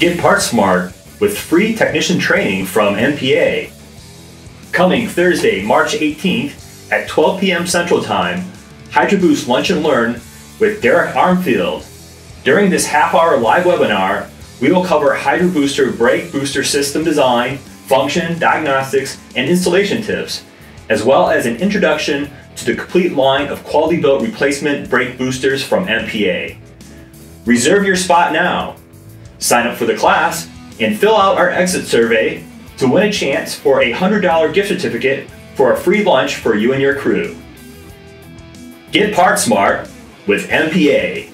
Get part smart with free technician training from MPA. Coming Thursday, March 18th at 12 p.m. Central Time, HydroBoost Lunch and Learn with Derrick Armfield. During this half hour live webinar, we will cover HydroBooster brake booster system design, function, diagnostics, and installation tips, as well as an introduction to the complete line of quality built replacement brake boosters from MPA. Reserve your spot now. Sign up for the class and fill out our exit survey to win a chance for a $100 gift certificate for a free lunch for you and your crew. Get part smart with MPA.